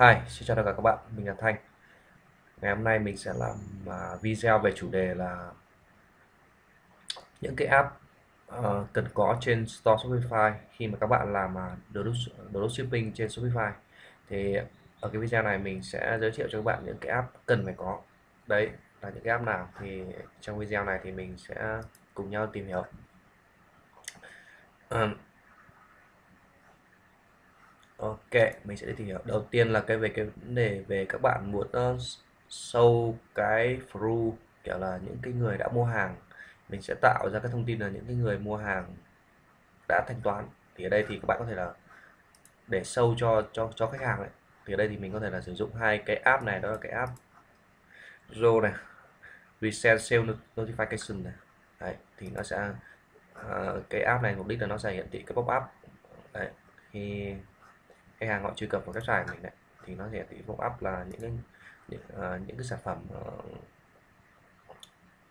Hi, xin chào tất cả các bạn, mình là Thanh. Ngày hôm nay mình sẽ làm à, video về chủ đề là những cái app ờ, cần có trên Store Shopify khi mà các bạn làm à, uh, dropshipping trên Shopify. Thì ở cái video này mình sẽ giới thiệu cho các bạn những cái app cần phải có. Đấy là những cái app nào thì trong video này thì mình sẽ cùng nhau tìm hiểu. Ờ, Ok, mình sẽ đi tìm hiểu. Đầu tiên là cái về cái vấn đề về các bạn muốn ờ, uh, sâu cái through kiểu là những cái người đã mua hàng. Mình sẽ tạo ra cái thông tin là những cái người mua hàng đã thanh toán. Thì ở đây thì các bạn có thể là để sâu cho cho cho khách hàng ấy. Thì ở đây thì mình có thể là sử dụng hai cái app này đó là cái app Zo này, Resend Sale Notification này. Đấy, thì nó sẽ uh, cái app này mục đích là nó sẽ hiển thị cái pop-up. Đấy, thì khách hàng họ truy cập vào website của mình đấy thì nó sẽ thị pop up là những cái những, uh, những cái sản phẩm uh,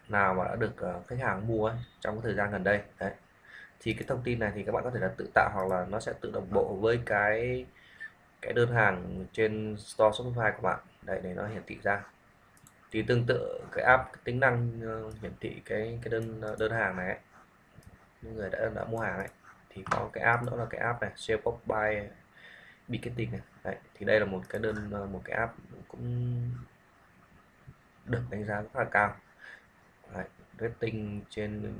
nào mà đã được uh, khách hàng mua ấy, trong cái thời gian gần đây. Đấy. Thì cái thông tin này thì các bạn có thể là tự tạo hoặc là nó sẽ tự đồng bộ với cái cái đơn hàng trên store Shopify của bạn. Đấy để nó hiển thị ra. Thì tương tự cái app cái tính năng uh, hiển thị cái cái đơn đơn hàng này ấy. những người đã đã mua hàng ấy thì có cái app nữa là cái app này shopify biketing này. Đấy, thì đây là một cái đơn ờ, một cái app cũng được đánh giá rất là cao. Đấy, rating trên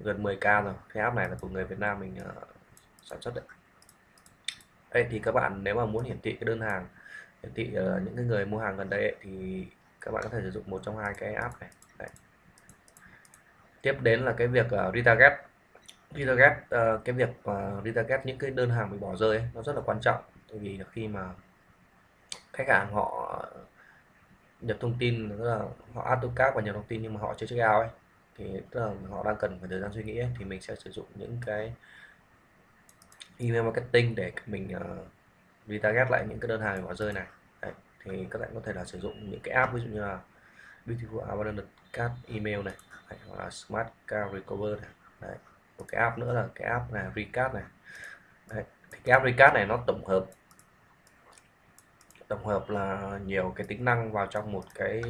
gần 10k rồi. Cái app này là của người Việt Nam mình uh, sản xuất đấy. Đây thì các bạn nếu mà muốn hiển thị cái đơn hàng hiển thị uh, những cái người mua hàng gần đây ấy, thì các bạn có thể sử dụng một trong hai cái app này. Đấy. tiếp đến là cái việc uh, retarget. Retarget uh, cái việc uh, retarget những cái đơn hàng bị bỏ rơi ấy, nó rất là quan trọng bởi vì khi mà khách hàng họ nhập thông tin tức là họ add to cart và nhập thông tin nhưng mà họ chưa check out ấy thì tức là họ đang cần phải thời gian suy nghĩ ấy, thì mình sẽ sử dụng những cái email marketing để mình uh, retarget lại những cái đơn hàng bỏ rơi này Đấy, thì các bạn có thể là sử dụng những cái app ví dụ như là Beautiful Abandoned Cart Email này Đấy, hoặc là Smart Car Recover này Đấy. một cái app nữa là cái app này Recard này Đấy. Thì cái app Recard này nó tổng hợp tổng hợp là nhiều cái tính năng vào trong một cái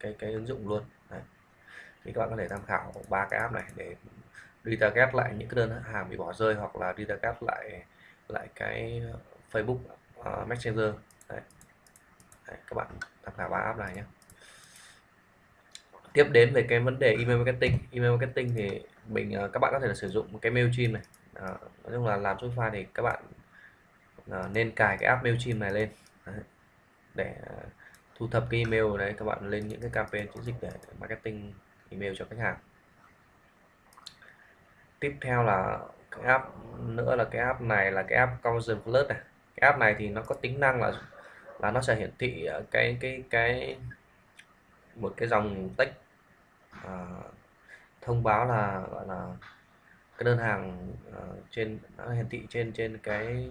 cái cái ứng dụng luôn. Đấy. thì các bạn có thể tham khảo ba cái app này để đi target lại những cái đơn hàng bị bỏ rơi hoặc là đi target lại lại cái Facebook uh, Messenger. Đấy. Đấy, các bạn tham khảo ba app này nhé. Tiếp đến về cái vấn đề email marketing. Email marketing thì mình à, các bạn có thể là sử dụng cái mailchimp này. À, nói chung là làm Shopify thì các bạn à, nên cài cái app mailchimp này lên. Đấy để à, thu thập cái email đấy các bạn lên những cái campaign chiến dịch để marketing email cho khách hàng. Tiếp theo là cái app nữa là cái app này là cái app conversion plus này. Cái app này thì nó có tính năng là là nó sẽ hiển thị cái cái cái một cái dòng text à, thông báo là gọi là cái đơn hàng uh, trên nó hiển thị trên trên cái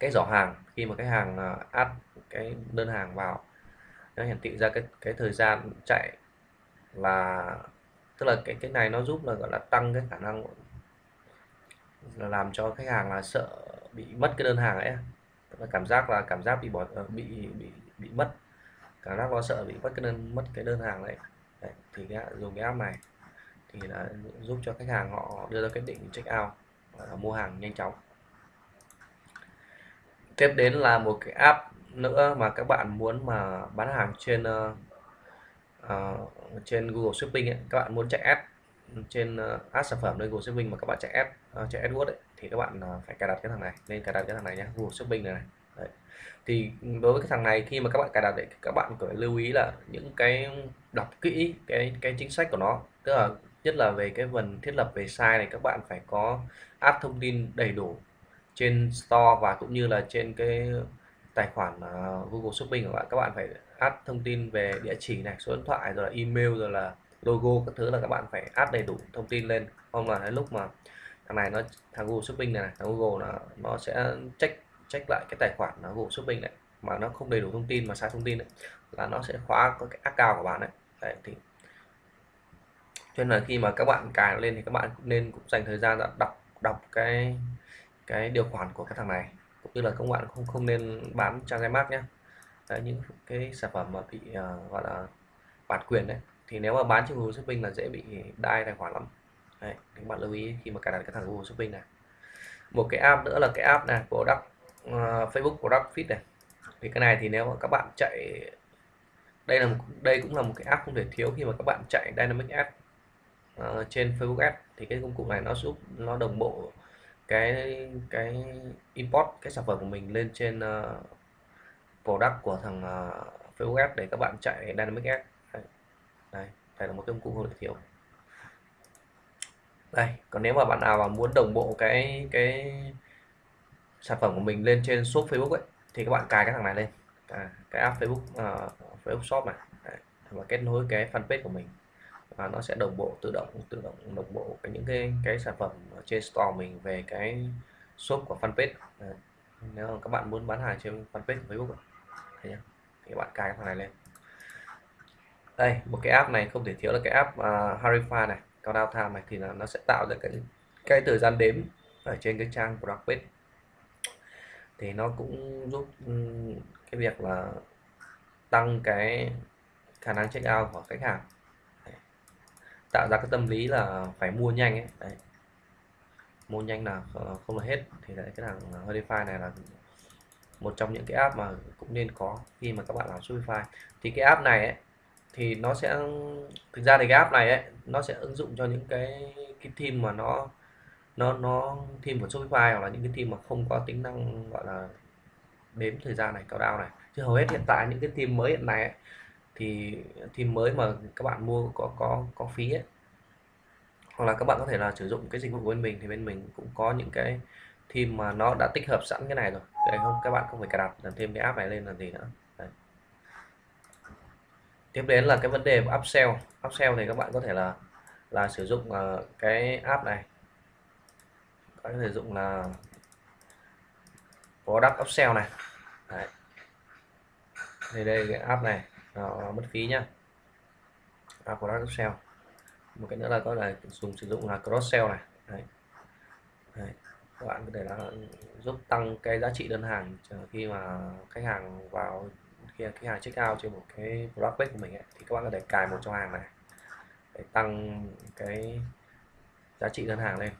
cái giỏ hàng. Khi mà khách hàng uh, add cái đơn hàng vào. Nó hiển thị ra cái cái thời gian chạy là tức là cái cái này nó giúp là gọi là tăng cái khả năng là làm cho khách hàng là sợ bị mất cái đơn hàng ấy. Là cảm giác là cảm giác bị bỏ ờ, bị bị bị mất. Cảm giác lo sợ bị mất cái đơn mất cái đơn hàng đấy, đấy thì cái, dùng cái app này thì là giúp cho khách hàng họ đưa ra quyết định check out và mua hàng nhanh chóng. Tiếp đến là một cái app nữa mà các bạn muốn mà bán hàng trên uh, uh, trên Google Shopping ấy, các bạn muốn chạy ad trên uh, ad sản phẩm lên Google Shopping mà các bạn chạy ad uh, chạy AdWords ấy, thì các bạn uh, phải cài đặt cái thằng này nên cài đặt cái thằng này nhé Google Shopping này, này. Đấy. thì đối với cái thằng này khi mà các bạn cài đặt thì các bạn phải lưu ý là những cái đọc kỹ cái cái chính sách của nó tức là nhất là về cái phần thiết lập về size này các bạn phải có ad thông tin đầy đủ trên store và cũng như là trên cái tài khoản uh, Google Shopping của bạn các bạn phải add thông tin về địa chỉ này số điện thoại rồi là email rồi là logo các thứ là các bạn phải add đầy đủ thông tin lên. Không là lúc mà thằng này nó thằng Google Shopping này, này thằng Google là nó sẽ check check lại cái tài khoản nó Google Shopping này mà nó không đầy đủ thông tin mà sai thông tin đấy là nó sẽ khóa có cái account của bạn đấy, đấy thì cho nên là khi mà các bạn cài lên thì các bạn cũng nên cũng dành thời gian đọc đọc cái cái điều khoản của cái thằng này như là các bạn không không nên bán trang cái mát nhé đấy, những cái sản phẩm mà bị uh, gọi là bản quyền đấy thì nếu mà bán trên Google Shopping là dễ bị đai tài khoản lắm. Đấy, các bạn lưu ý khi mà cài đặt cái thằng Google Shopping này. Một cái app nữa là cái app này product uh, Facebook Product Feed này. Thì cái này thì nếu mà các bạn chạy đây là một, đây cũng là một cái app không thể thiếu khi mà các bạn chạy Dynamic Ads uh, trên Facebook Ads thì cái công cụ này nó giúp nó đồng bộ cái cái import cái sản phẩm của mình lên trên uh, product của thằng ờ, uh, Facebook để các bạn chạy Dynamic Ads. Đây, đây, đây là một công cụ không thể thiếu. Đây còn nếu mà bạn nào mà muốn đồng bộ cái cái sản phẩm của mình lên trên shop Facebook ấy thì các bạn cài cái thằng này lên. À, cái app Facebook uh, Facebook Shop này. Đấy, và kết nối cái fanpage của mình và nó sẽ đồng bộ tự động tự động đồng bộ cái những cái cái sản phẩm trên store mình về cái shop của fanpage. À, nếu mà các bạn muốn bán hàng trên fanpage của Facebook à? thì các bạn cài cái thằng này lên. Đây một cái app này không thể thiếu là cái app uh, Harify này countdown time này thì là nó sẽ tạo ra cái cái thời gian đếm ở trên cái trang của page thì nó cũng giúp ừ, cái việc là tăng cái khả năng check out của khách hàng tạo ra cái tâm lý là phải mua nhanh ấy. Đấy. mua nhanh là không là hết. Thì đấy cái thằng Shopify này là một trong những cái app mà cũng nên có khi mà các bạn làm Shopify. Thì cái app này ấy, thì nó sẽ thực ra thì cái app này ấy nó sẽ ứng dụng cho những cái cái team mà nó nó nó team của Shopify hoặc là những cái team mà không có tính năng gọi là đếm thời gian này cao đao này. Chứ hầu hết hiện tại những cái team mới hiện nay ấy, thì team mới mà các bạn mua có có có phí ấy. Hoặc là các bạn có thể là sử dụng cái dịch vụ của bên mình thì bên mình cũng có những cái team mà nó đã tích hợp sẵn cái này rồi. Đấy không các bạn không phải cài đặt thêm cái app này lên làm gì nữa. Đấy. tiếp đến là cái vấn đề upsell. Upsell thì các bạn có thể là là sử dụng uh, cái app này. Có thể sử dụng là product upsell này. Đấy. thì đây cái app này nó mất phí nhá. App product sell, một cái nữa là có là dùng sử dụng là cross sell này. Đấy. Đấy. các bạn có thể là giúp tăng cái giá trị đơn hàng khi mà khách hàng vào khi khách hàng check out trên một cái product page của mình ấy, thì các bạn có thể cài một trong hàng này để tăng cái giá trị đơn hàng lên.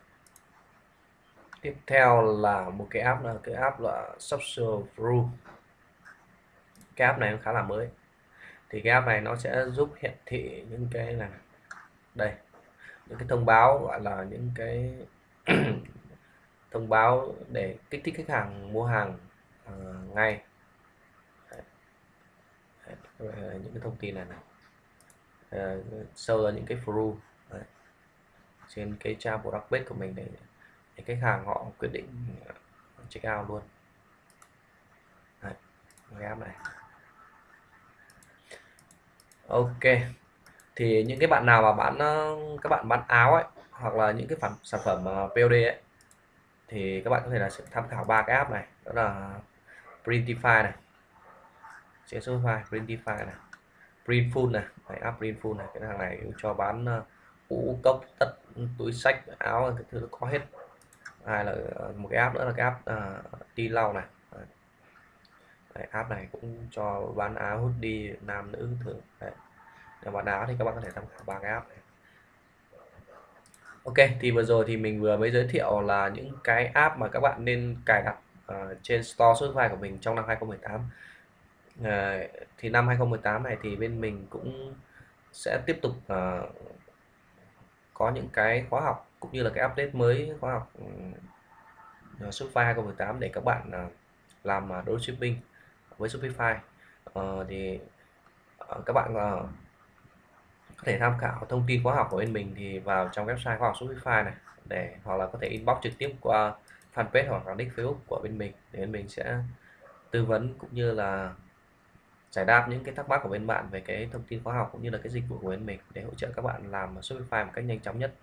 Tiếp theo là một cái app là cái app là Social Pro cái app này khá là mới thì cái app này nó sẽ giúp hiển thị những cái là đây những cái thông báo gọi là những cái thông báo để kích thích khách hàng mua hàng uh, ngay Đấy. Đấy. những cái thông tin này này ờ, uh, sâu ra những cái through trên cái trang product page của mình để để khách hàng họ quyết định check out luôn Đấy, cái app này ok. Thì những cái bạn nào mà bán ờ, các bạn bán áo ấy hoặc là những cái phẩm sản phẩm ờ, POD ấy thì các bạn có thể là tham khảo ba cái app này. Đó là Printify này trên số file Printify này Printful này. Đấy, app Printful này. Cái thằng này cho bán uh, cốc tất túi sách áo cái thứ có hết. Hai là một cái app nữa là cái app uh, đi lau này. Đấy, app này cũng cho bán áo hoodie nam nữ thường Đấy. Để bán áo thì các bạn có thể tham khảo ba cái app này. Ok thì vừa rồi thì mình vừa mới giới thiệu là những cái app mà các bạn nên cài đặt uh, trên store Shopify của mình trong năm 2018 uh, ờ, thì năm 2018 này thì bên mình cũng sẽ tiếp tục uh, có những cái khóa học cũng như là cái update mới khóa học uh, Shopify 2018 để các bạn uh, làm uh, dropshipping với Shopify uh, thì uh, các bạn uh, có thể tham khảo thông tin khóa học của bên mình thì vào trong website khóa học Shopify này để hoặc là có thể inbox trực tiếp qua fanpage hoặc là nick Facebook của bên mình để bên mình sẽ tư vấn cũng như là giải đáp những cái thắc mắc của bên bạn về cái thông tin khóa học cũng như là cái dịch vụ của bên mình để hỗ trợ các bạn làm Shopify một cách nhanh chóng nhất.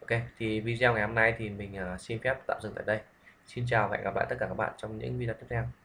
Ok, thì video ngày hôm nay thì mình xin phép tạm dừng tại đây. Xin chào và hẹn gặp lại tất cả các bạn trong những video tiếp theo.